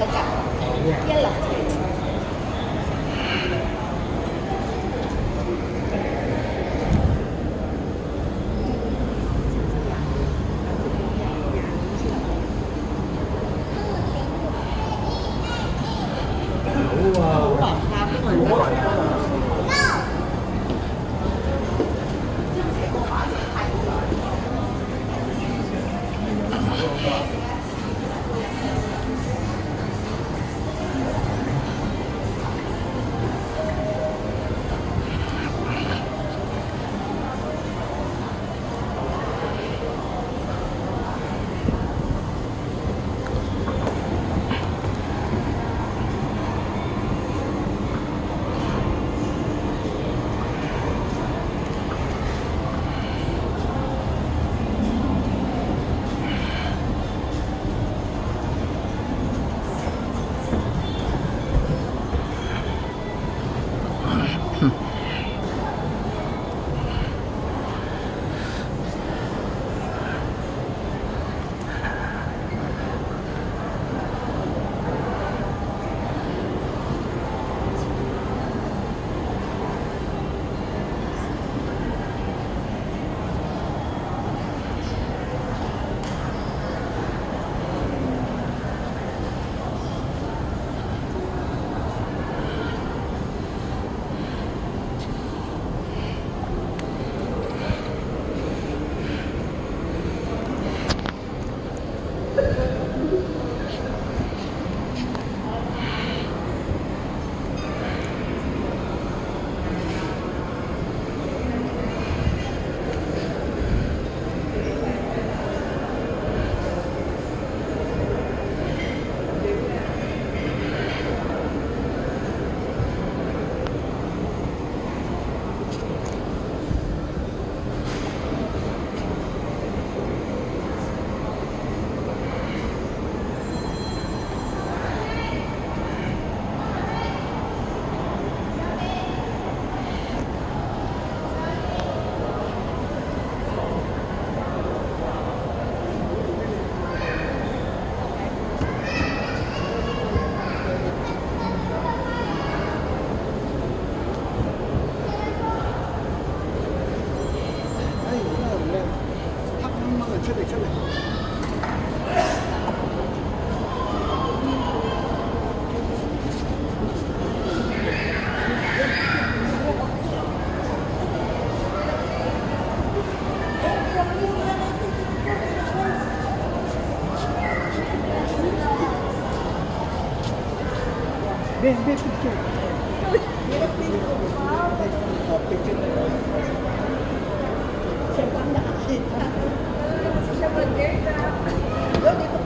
好呀。Ben, ben, picture. Hirap din ko. Wow. Picture Siya pa nakakita. Siya pa, Gerda. Doon,